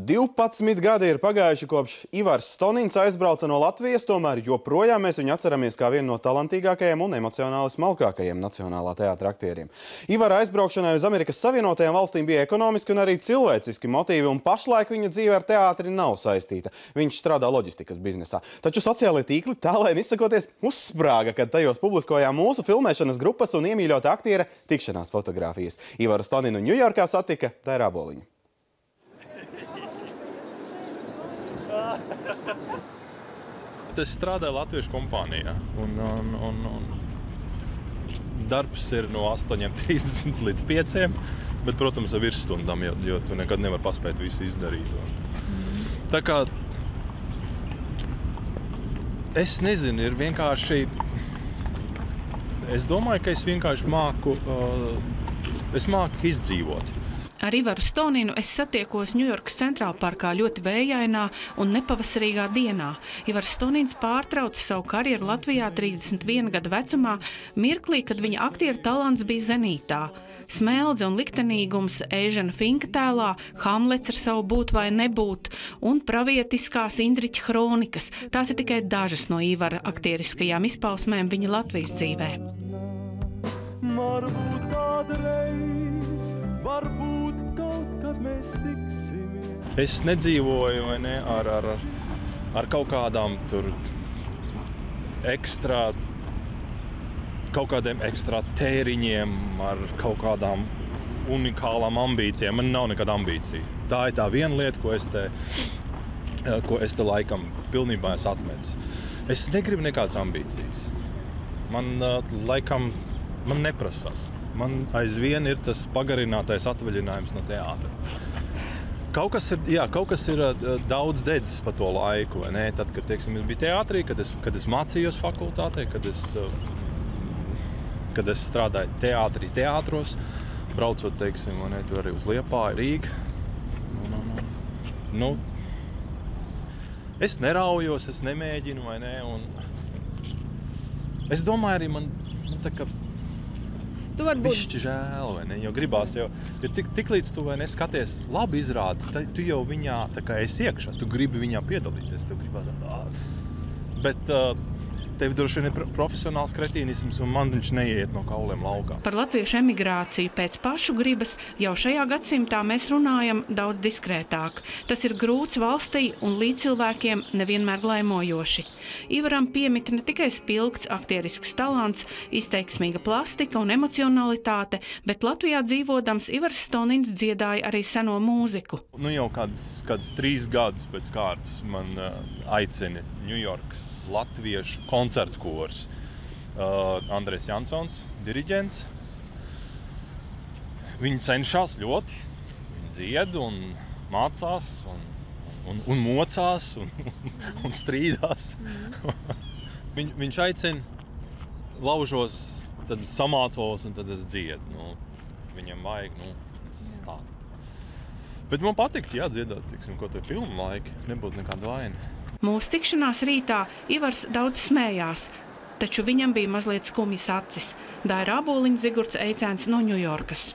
12 gadi ir pagājuši kopš Ivars Stonins aizbrauca no Latvijas, tomēr joprojām mēs viņu atceramies kā vienu no talantīgākajiem un emocionāli smalkākajiem nacionālā teātra aktieriem. Ivara aizbraukšanai uz Amerikas Savienotajām valstīm bija ekonomiski un arī cilvēciski motīvi, un pašlaik viņa dzīve ar teātri nav saistīta. Viņš strādā loģistikas biznesā. Taču sociālajie tīkli tālēn izsakoties uzsprāga, kad tajos publiskojām mūsu filmēšanas grupas un iemīļota aktiera tikšanās fotogrāfijas. Ivaru Stoninu Ņujorkā satika Tairā Boliņa. Es strādāju Latvijas kompānijā. Un, un, un, un darbs ir no 8.30 līdz 5. Bet, protams, ar virsstundām, jo, jo tu nekad nevari paspēt visu izdarīt. Un, tā kā es nezinu, ir vienkārši. Es domāju, ka es vienkārši māku, uh, es māku izdzīvot. Ar Ivaru Stoninu es satiekos Ņujorkas centrālajā parkā ļoti vējainā un nepavasarīgā dienā. Ivars Stonins pārtrauca savu karjeru Latvijā 31 gadu vecumā, mirklī, kad viņa aktieru talants bija zenītā. Smeldze un liktenīgums Ēžana Finka tēlā, Hamlets ar savu būt vai nebūt un pravietiskās Indriķa kronikas. Tās ir tikai dažas no Ivara aktieriskajām izpausmēm viņa Latvijas dzīvē. Varbūt kādreiz, varbūt Es nedzīvoju ne, ar, ar, ar kaut kādām tur ekstra kaut kādiem ekstra tēriņiem, ar kaut kādām unikālām ambīcijām. Man nav nekāda ambīcija. Tā ir tā viena lieta, ko es te, ko es te laikam pilnībā esmu atmetis. Es negribu nekādas ambīcijas. Man laikam man neprasās. Man aizvien ir tas pagarinātais atvaļinājums no teātra. Kaut kas ir, jā, kaut kas ir uh, daudz dedzis pa to laiku. Tad, kad teiksim, es biju teātrī, kad es, kad es mācījos fakultātē, kad es uh, kad es strādāju teātrī, teātros, braucot teiksim, ne, arī uz Liepāju, Rīgā. Nu, nu, nu. Nu, es neraujos, es nemēģinu, vai ne? Un es domāju, arī man nu, tā kā. Tu vari būt pišķi žēl, vai ne? Jo gribās, jo, jo tik, tik līdz tu vai neskaties labi izrādi, tad tu jau viņā, tā kā esi iekšā, tu gribi viņā piedalīties, tu gribās tā. Bet uh, Tev droši vien ir profesionāls kretīnisms, un man viņš neiet no kauliem laukā. Par latviešu emigrāciju pēc pašu gribas jau šajā gadsimtā mēs runājam daudz diskrētāk. Tas ir grūts valstī un līdz cilvēkiem nevienmēr glaimojoši. Ivaram piemīt ne tikai spilgts aktierisks talants, izteiksmīga plastika un emocionalitāte, bet Latvijā dzīvodams Ivars Stonins dziedāja arī seno mūziku. Nu jau kāds, kāds trīs gadus pēc kārtas man uh, aicina Ņujorkas latviešu koncertu kurs. Uh, Andrēs Jansons, diriģents. Viņi cenšas ļoti. Viņi dzied un mācās, un, un, un mocās un, un strīdās. Viņ, viņš aicina, laužos, tad samācos un tad es dziedu. Nu, viņam vajag nu, tā. Bet man patīk, ja dziedāt, tiksim, ko te pilnu laiku, nebūtu nekāda vaina. Mūsu tikšanās rītā Ivars daudz smējās, taču viņam bija mazliet skumjas acis. Daira Aboliņa Zigurds Eicēns no Ņujorkas.